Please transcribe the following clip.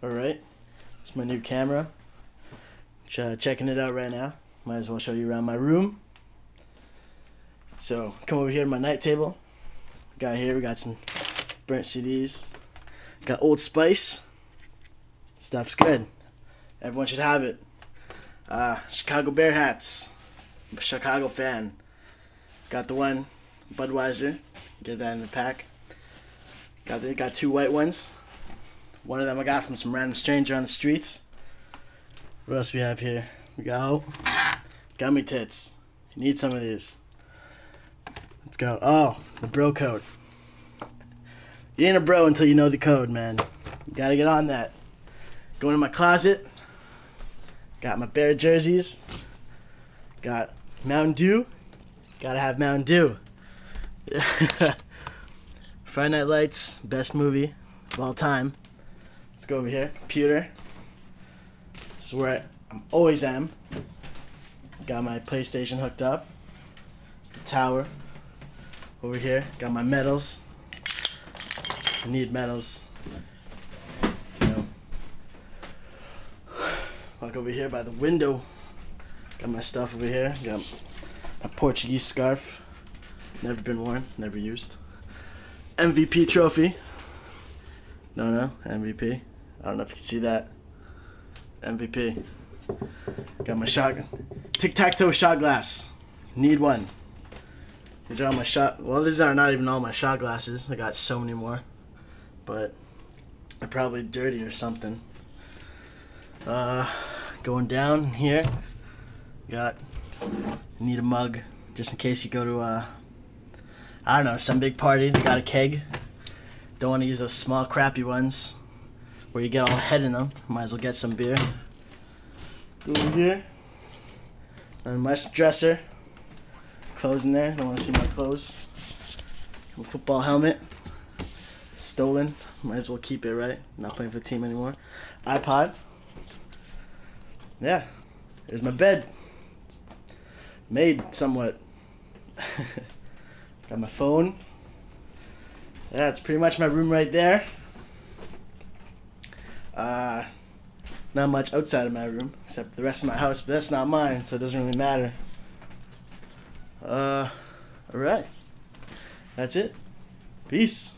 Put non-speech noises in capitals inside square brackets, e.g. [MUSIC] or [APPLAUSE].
Alright, it's my new camera. Ch- checking it out right now. Might as well show you around my room. So, come over here to my night table. Got here, we got some burnt CDs. Got Old Spice. Stuff's good. Everyone should have it. Uh, Chicago Bear hats. Chicago fan. Got the one Budweiser. Get that in the pack. Got the, got two white ones. One of them I got from some random stranger on the streets. What else we have here? We got oh, gummy tits. You need some of these. Let's go. Oh, the bro code. You ain't a bro until you know the code, man. You gotta get on that. Going to my closet. Got my bear jerseys. Got Mountain Dew. Gotta have Mountain Dew. [LAUGHS] Friday Night Lights, best movie of all time. Let's go over here. Computer. This is where I am always am. Got my PlayStation hooked up. It's the tower. Over here, got my medals. I need medals. You know. Walk over here by the window. Got my stuff over here. Got a Portuguese scarf. Never been worn, never used. MVP trophy. No, no, MVP. I don't know if you can see that. MVP. Got my shot. Tic tac toe shot glass. Need one. These are all my shot. Well, these are not even all my shot glasses. I got so many more, but they're probably dirty or something. Uh, going down here. Got need a mug just in case you go to uh, I don't know some big party. They got a keg. Don't want to use those small crappy ones where you get all head in them. Might as well get some beer. Go over here. And my dresser. Clothes in there. Don't want to see my clothes. My football helmet. Stolen. Might as well keep it, right? Not playing for the team anymore. iPod. Yeah. There's my bed. It's made somewhat. [LAUGHS] Got my phone. That's pretty much my room right there. Uh, not much outside of my room, except the rest of my house, but that's not mine, so it doesn't really matter. Uh, alright. That's it. Peace.